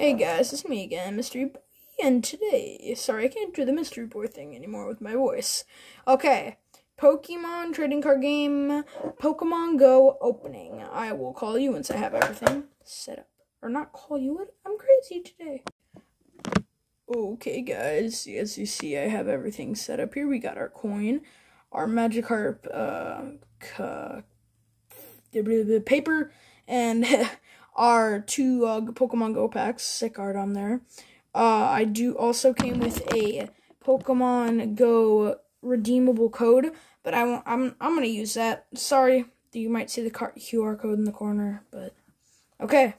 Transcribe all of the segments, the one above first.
Hey guys, it's me again, Mystery Boy, and today, sorry, I can't do the Mystery Boy thing anymore with my voice. Okay, Pokemon trading card game, Pokemon Go opening. I will call you once I have everything set up. Or not call you, I'm crazy today. Okay guys, as you see, I have everything set up here. We got our coin, our Magikarp, uh, the paper, and are two uh, Pokemon Go packs. Sick art on there. Uh, I do also came with a Pokemon Go redeemable code, but I won't, I'm I'm gonna use that. Sorry, you might see the QR code in the corner, but okay.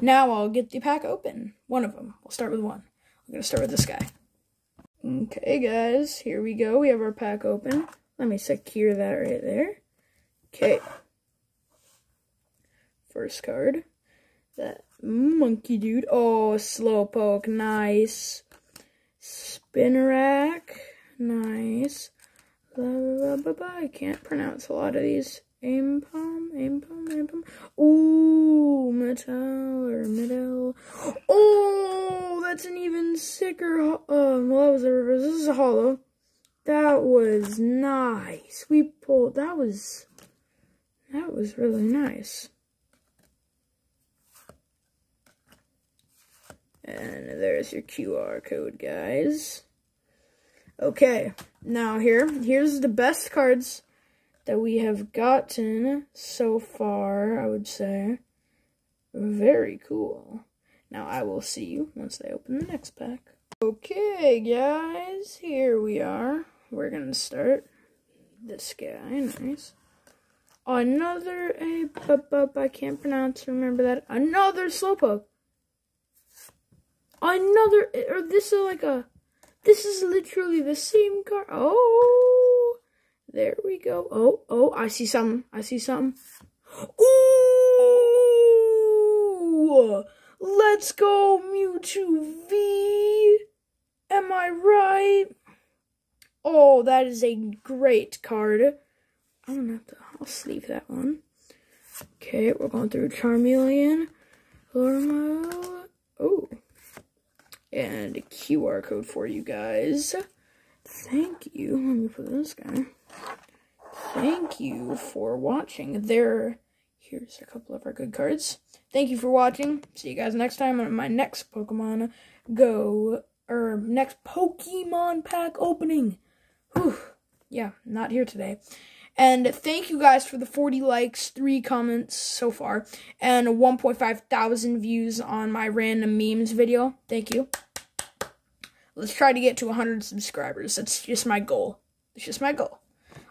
Now I'll get the pack open. One of them. We'll start with one. I'm gonna start with this guy. Okay, guys, here we go. We have our pack open. Let me secure that right there. Okay. First card. That monkey dude. Oh, Slowpoke. Nice. Spinarak. Nice. I can't pronounce a lot of these. Aimpom, Aimpom, Aimpom. Ooh, Metal or Metal. Oh, that's an even sicker. Uh, well, that was a reverse. This is a holo. That was nice. We pulled. That was. That was really nice. And there's your QR code, guys. Okay, now here, here's the best cards that we have gotten so far, I would say. Very cool. Now I will see you once they open the next pack. Okay, guys, here we are. We're gonna start this guy. Nice. Another eh, a I can't pronounce. Remember that. Another slowpoke. Another, or this is like a, this is literally the same car. Oh, there we go. Oh, oh, I see something. I see something. Ooh, let's go Mewtwo V. Am I right? Oh, that is a great card. I'm gonna have to, I'll sleeve that one. Okay, we're going through Charmeleon, Lormo. And a QR code for you guys. Thank you. Let me put this guy. Thank you for watching. There, here's a couple of our good cards. Thank you for watching. See you guys next time on my next Pokemon Go, or next Pokemon pack opening. Whew. Yeah, not here today. And thank you guys for the 40 likes, 3 comments so far, and 1.5 thousand views on my random memes video. Thank you. Let's try to get to 100 subscribers. That's just my goal. It's just my goal.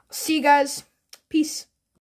See you guys. Peace.